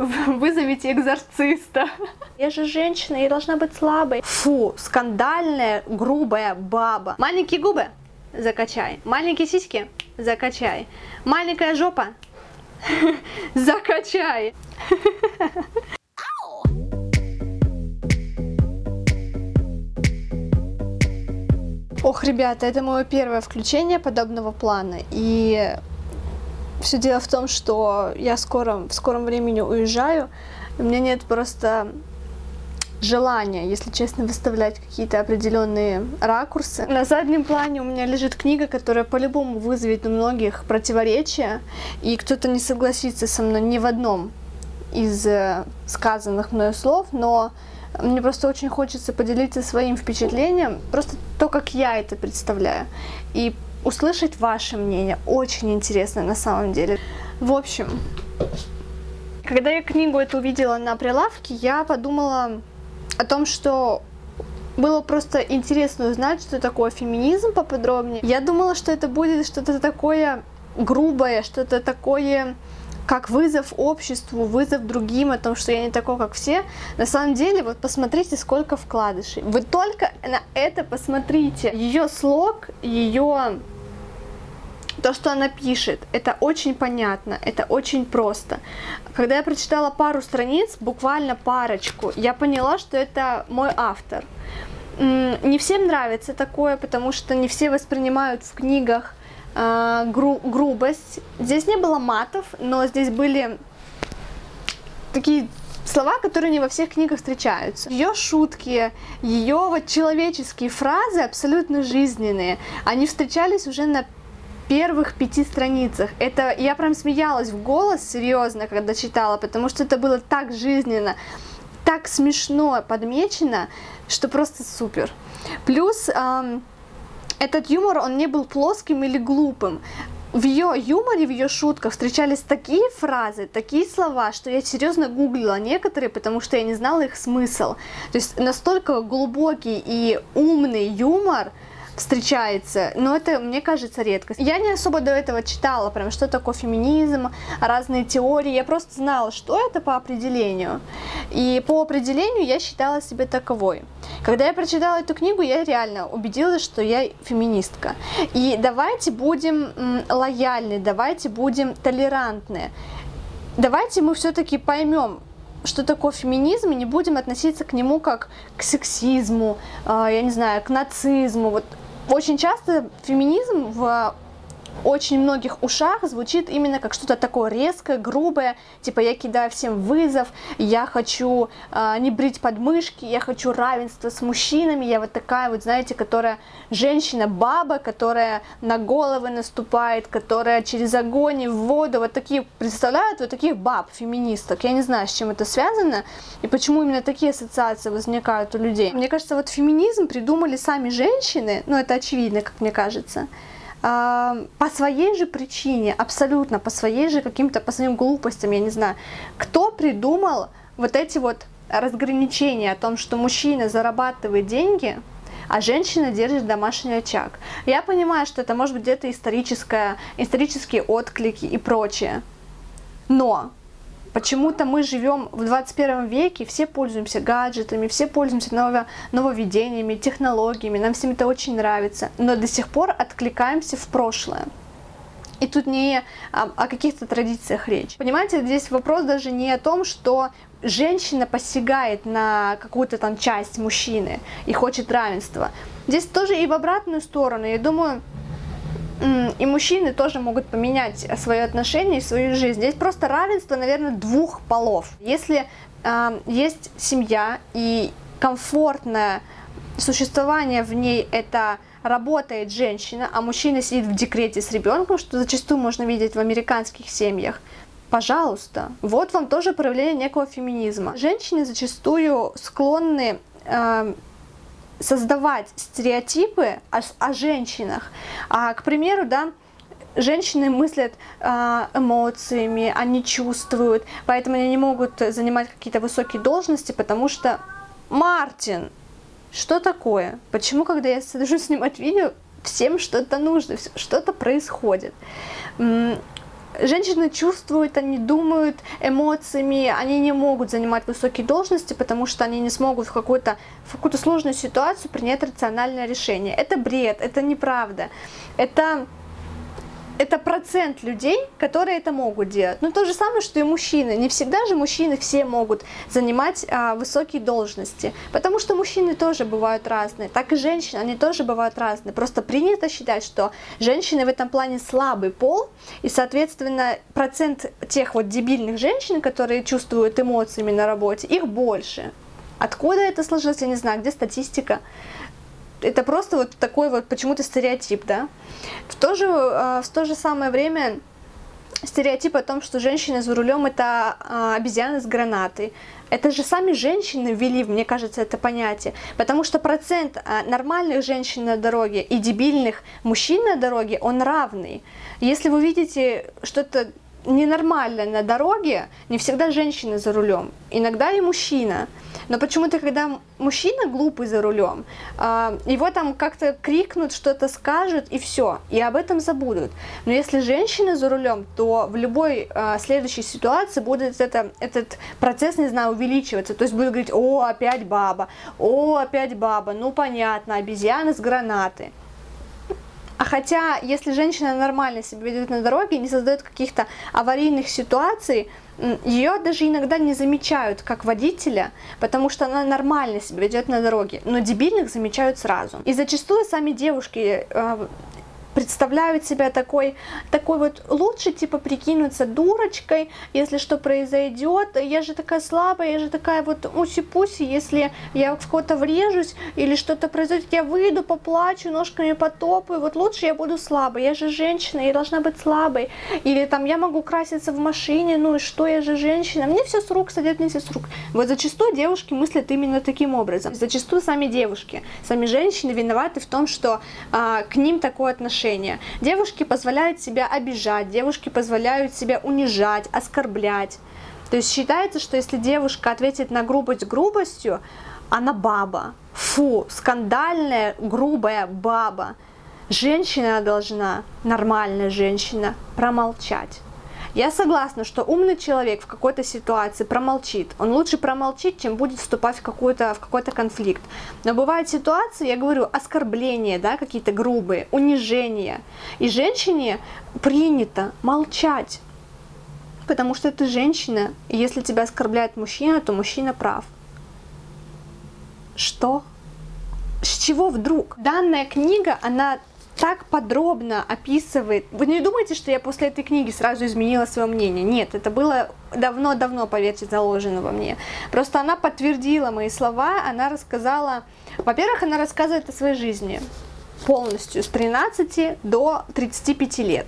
Вызовите экзорциста. Я же женщина, я должна быть слабой. Фу, скандальная, грубая баба. Маленькие губы? Закачай. Маленькие сиськи? Закачай. Маленькая жопа? Закачай. Ох, ребята, это мое первое включение подобного плана. И все дело в том, что я скоро, в скором времени уезжаю. У меня нет просто желания, если честно, выставлять какие-то определенные ракурсы. На заднем плане у меня лежит книга, которая по-любому вызовет у многих противоречия, и кто-то не согласится со мной ни в одном из э, сказанных мною слов, но мне просто очень хочется поделиться своим впечатлением, просто то, как я это представляю. И услышать ваше мнение. Очень интересно на самом деле. В общем, когда я книгу эту увидела на прилавке, я подумала о том, что было просто интересно узнать, что такое феминизм поподробнее. Я думала, что это будет что-то такое грубое, что-то такое как вызов обществу, вызов другим о том, что я не такой, как все. На самом деле, вот посмотрите, сколько вкладышей. Вы только на это посмотрите. Ее слог, ее то, что она пишет, это очень понятно, это очень просто. Когда я прочитала пару страниц, буквально парочку, я поняла, что это мой автор. Не всем нравится такое, потому что не все воспринимают в книгах э, гру грубость. Здесь не было матов, но здесь были такие слова, которые не во всех книгах встречаются. Ее шутки, ее вот человеческие фразы абсолютно жизненные, они встречались уже на первых пяти страницах. Это я прям смеялась в голос серьезно, когда читала, потому что это было так жизненно, так смешно подмечено, что просто супер. Плюс эм, этот юмор, он не был плоским или глупым. В ее юморе, в ее шутках встречались такие фразы, такие слова, что я серьезно гуглила некоторые, потому что я не знала их смысл. То есть настолько глубокий и умный юмор, встречается, но это, мне кажется, редкость. Я не особо до этого читала, прям, что такое феминизм, разные теории, я просто знала, что это по определению. И по определению я считала себя таковой. Когда я прочитала эту книгу, я реально убедилась, что я феминистка. И давайте будем лояльны, давайте будем толерантны. Давайте мы все-таки поймем, что такое феминизм, и не будем относиться к нему как к сексизму, э, я не знаю, к нацизму. Вот очень часто феминизм в очень многих ушах звучит именно как что-то такое резкое, грубое, типа я кидаю всем вызов, я хочу э, не брить подмышки, я хочу равенства с мужчинами, я вот такая вот, знаете, которая женщина-баба, которая на головы наступает, которая через огонь и в воду, вот такие, представляют вот таких баб, феминисток, я не знаю, с чем это связано, и почему именно такие ассоциации возникают у людей. Мне кажется, вот феминизм придумали сами женщины, ну это очевидно, как мне кажется, по своей же причине, абсолютно по своей же каким-то, по своим глупостям, я не знаю, кто придумал вот эти вот разграничения о том, что мужчина зарабатывает деньги, а женщина держит домашний очаг. Я понимаю, что это может быть где-то историческое, исторические отклики и прочее. Но Почему-то мы живем в 21 веке, все пользуемся гаджетами, все пользуемся ново нововведениями, технологиями, нам всем это очень нравится, но до сих пор откликаемся в прошлое. И тут не о, о каких-то традициях речь. Понимаете, здесь вопрос даже не о том, что женщина посягает на какую-то там часть мужчины и хочет равенства. Здесь тоже и в обратную сторону. Я думаю, и мужчины тоже могут поменять свое отношение и свою жизнь. Здесь просто равенство, наверное, двух полов. Если э, есть семья и комфортное существование в ней это работает женщина, а мужчина сидит в декрете с ребенком, что зачастую можно видеть в американских семьях, пожалуйста, вот вам тоже проявление некого феминизма. Женщины зачастую склонны э, создавать стереотипы о, о женщинах. А, к примеру, да, женщины мыслят э, эмоциями, они чувствуют, поэтому они не могут занимать какие-то высокие должности, потому что Мартин, что такое? Почему, когда я сажусь снимать видео, всем что-то нужно, что-то происходит? Женщины чувствуют, они думают эмоциями, они не могут занимать высокие должности, потому что они не смогут в какую-то в какую-то сложную ситуацию принять рациональное решение. Это бред, это неправда. Это это процент людей, которые это могут делать. Но то же самое, что и мужчины. Не всегда же мужчины все могут занимать а, высокие должности, потому что мужчины тоже бывают разные, так и женщины, они тоже бывают разные. Просто принято считать, что женщины в этом плане слабый пол, и, соответственно, процент тех вот дебильных женщин, которые чувствуют эмоциями на работе, их больше. Откуда это сложилось, я не знаю, где статистика это просто вот такой вот почему-то стереотип, да. В то же, а, в то же самое время стереотип о том, что женщина за рулем это а, обезьяна с гранатой. Это же сами женщины ввели, мне кажется, это понятие. Потому что процент а, нормальных женщин на дороге и дебильных мужчин на дороге, он равный. Если вы видите что-то ненормальное на дороге, не всегда женщина за рулем, иногда и мужчина. Но почему-то, когда мужчина глупый за рулем, а, его там как-то крикнут, что-то скажут, и все, и об этом забудут. Но если женщина за рулем, то в любой а, следующей ситуации будет это, этот процесс, не знаю, увеличиваться. То есть будет говорить, о, опять баба, о, опять баба, ну понятно, обезьяны с гранаты. А хотя, если женщина нормально себя ведет на дороге, не создает каких-то аварийных ситуаций, ее даже иногда не замечают как водителя, потому что она нормально себя ведет на дороге, но дебильных замечают сразу. И зачастую сами девушки э, представляют себя такой, такой вот лучше типа прикинуться дурочкой, если что произойдет, я же такая слабая, я же такая вот уси-пуси, если я в кого-то врежусь или что-то произойдет, я выйду, поплачу, ножками потопаю, вот лучше я буду слабой, я же женщина, я должна быть слабой, или там я могу краситься в машине, ну и что, я же женщина, мне все с рук сойдет, мне все с рук. Вот зачастую девушки мыслят именно таким образом, зачастую сами девушки, сами женщины виноваты в том, что а, к ним такое отношение отношения. Девушки позволяют себя обижать, девушки позволяют себя унижать, оскорблять. То есть считается, что если девушка ответит на грубость грубостью, она баба. Фу, скандальная, грубая баба. Женщина должна, нормальная женщина, промолчать. Я согласна, что умный человек в какой-то ситуации промолчит. Он лучше промолчит, чем будет вступать в, какой-то, в какой-то конфликт. Но бывают ситуации, я говорю, оскорбления, да, какие-то грубые, унижения. И женщине принято молчать. Потому что ты женщина, и если тебя оскорбляет мужчина, то мужчина прав. Что? С чего вдруг? Данная книга, она так подробно описывает. Вы не думаете, что я после этой книги сразу изменила свое мнение? Нет, это было давно-давно, поверьте, заложено во мне. Просто она подтвердила мои слова, она рассказала... Во-первых, она рассказывает о своей жизни полностью с 13 до 35 лет.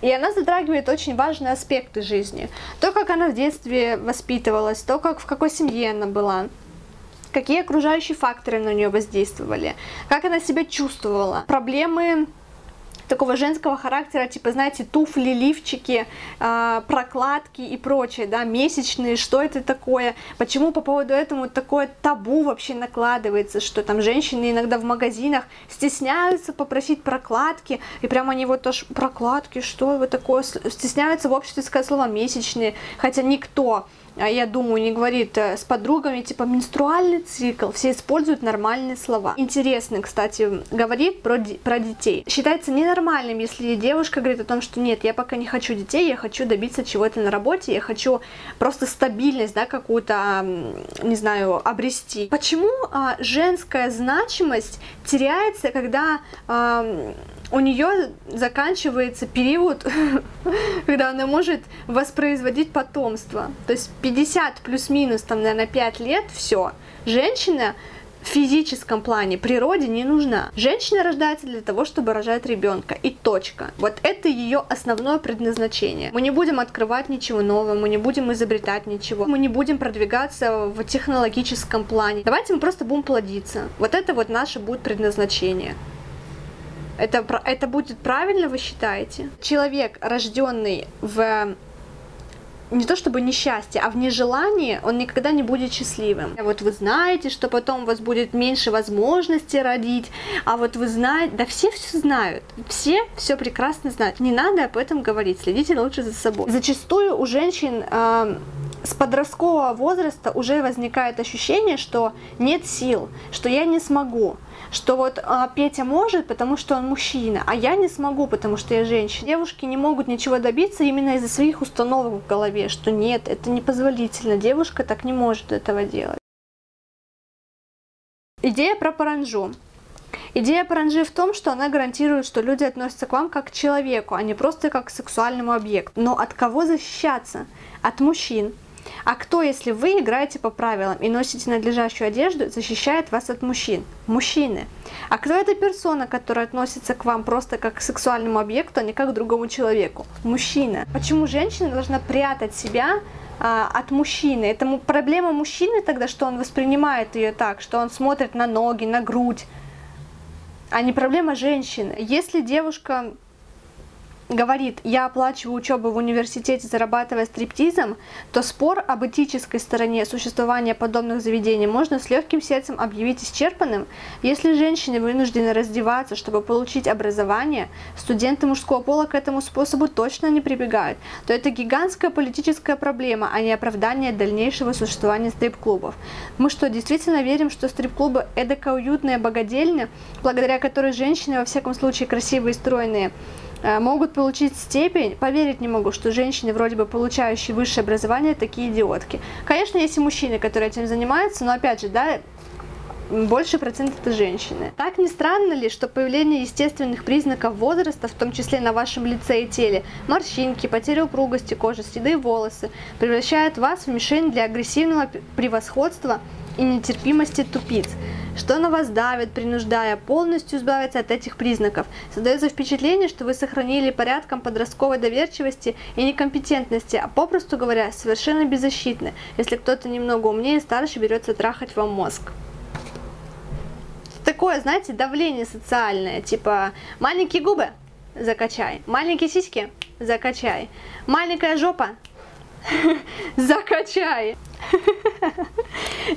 И она затрагивает очень важные аспекты жизни. То, как она в детстве воспитывалась, то, как в какой семье она была, какие окружающие факторы на нее воздействовали, как она себя чувствовала, проблемы такого женского характера, типа, знаете, туфли, лифчики, э, прокладки и прочее, да, месячные, что это такое, почему по поводу этого такое табу вообще накладывается, что там женщины иногда в магазинах стесняются попросить прокладки, и прямо они вот тоже, прокладки, что вы такое, стесняются в обществе сказать слово месячные, хотя никто а я думаю, не говорит э, с подругами, типа менструальный цикл, все используют нормальные слова. Интересно, кстати, говорит про, про детей. Считается ненормальным, если девушка говорит о том, что нет, я пока не хочу детей, я хочу добиться чего-то на работе, я хочу просто стабильность, да, какую-то, не знаю, обрести. Почему а, женская значимость теряется, когда а, у нее заканчивается период, когда она может воспроизводить потомство. То есть 50 плюс-минус, там, наверное, 5 лет, все. Женщина в физическом плане природе не нужна. Женщина рождается для того, чтобы рожать ребенка. И точка. Вот это ее основное предназначение. Мы не будем открывать ничего нового, мы не будем изобретать ничего, мы не будем продвигаться в технологическом плане. Давайте мы просто будем плодиться. Вот это вот наше будет предназначение. Это, это будет правильно, вы считаете? Человек, рожденный в не то чтобы несчастье, а в нежелании он никогда не будет счастливым. А вот вы знаете, что потом у вас будет меньше возможности родить, а вот вы знаете, да все все знают, все все прекрасно знают. Не надо об этом говорить, следите лучше за собой. Зачастую у женщин э, с подросткового возраста уже возникает ощущение, что нет сил, что я не смогу, что вот а, Петя может, потому что он мужчина, а я не смогу, потому что я женщина. Девушки не могут ничего добиться именно из-за своих установок в голове, что нет, это непозволительно, девушка так не может этого делать. Идея про паранжу. Идея паранжи в том, что она гарантирует, что люди относятся к вам как к человеку, а не просто как к сексуальному объекту. Но от кого защищаться? От мужчин, а кто, если вы играете по правилам и носите надлежащую одежду, защищает вас от мужчин? Мужчины. А кто эта персона, которая относится к вам просто как к сексуальному объекту, а не как к другому человеку? Мужчина. Почему женщина должна прятать себя а, от мужчины. Это проблема мужчины тогда, что он воспринимает ее так, что он смотрит на ноги, на грудь, а не проблема женщины. Если девушка говорит, я оплачиваю учебу в университете, зарабатывая стриптизом, то спор об этической стороне существования подобных заведений можно с легким сердцем объявить исчерпанным. Если женщины вынуждены раздеваться, чтобы получить образование, студенты мужского пола к этому способу точно не прибегают, то это гигантская политическая проблема, а не оправдание дальнейшего существования стрип-клубов. Мы что, действительно верим, что стрип-клубы эдакая уютная богадельня, благодаря которой женщины, во всяком случае красивые и стройные, могут получить степень, поверить не могу, что женщины, вроде бы получающие высшее образование, такие идиотки. Конечно, есть и мужчины, которые этим занимаются, но опять же, да, больше процент это женщины. Так не странно ли, что появление естественных признаков возраста, в том числе на вашем лице и теле, морщинки, потеря упругости кожи, седые волосы, превращает вас в мишень для агрессивного превосходства и нетерпимости тупиц? что на вас давит, принуждая полностью избавиться от этих признаков. Создается впечатление, что вы сохранили порядком подростковой доверчивости и некомпетентности, а попросту говоря, совершенно беззащитны, если кто-то немного умнее и старше берется трахать вам мозг такое, знаете, давление социальное, типа маленькие губы, закачай, маленькие сиськи, закачай, маленькая жопа, закачай.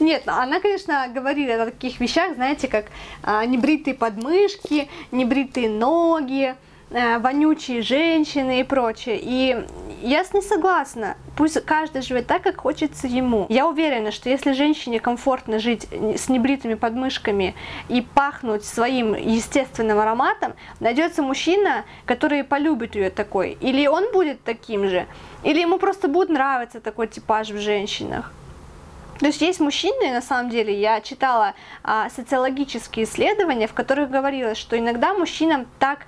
Нет, она, конечно, говорит о таких вещах, знаете, как а, небритые подмышки, небритые ноги, вонючие женщины и прочее. И я с ней согласна. Пусть каждый живет так, как хочется ему. Я уверена, что если женщине комфортно жить с небритыми подмышками и пахнуть своим естественным ароматом, найдется мужчина, который полюбит ее такой. Или он будет таким же, или ему просто будет нравиться такой типаж в женщинах. То есть есть мужчины, на самом деле, я читала а, социологические исследования, в которых говорилось, что иногда мужчинам так,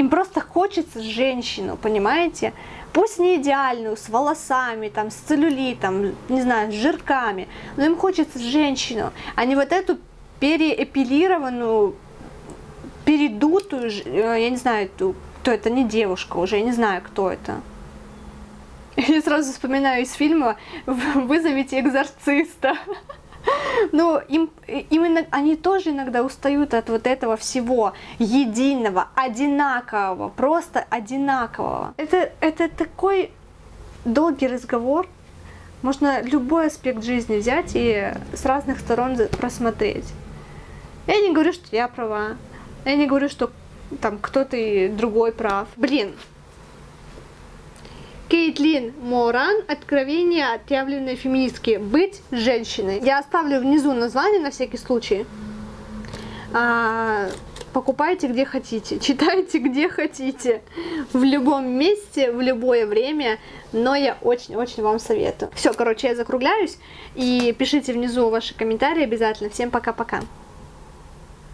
им просто хочется женщину, понимаете? Пусть не идеальную, с волосами, там, с целлюлитом, не знаю, с жирками, но им хочется женщину, а не вот эту переэпилированную, передутую, э, я не знаю, кто это, не девушка уже, я не знаю, кто это. Я сразу вспоминаю из фильма «Вызовите экзорциста». Но им, именно они тоже иногда устают от вот этого всего единого, одинакового, просто одинакового. Это, это такой долгий разговор. Можно любой аспект жизни взять и с разных сторон просмотреть. Я не говорю, что я права. Я не говорю, что там кто-то другой прав. Блин, Кейтлин Моран «Откровение отъявленной феминистки. Быть женщиной». Я оставлю внизу название на всякий случай. А, покупайте где хотите, читайте где хотите, в любом месте, в любое время, но я очень-очень вам советую. Все, короче, я закругляюсь, и пишите внизу ваши комментарии обязательно. Всем пока-пока.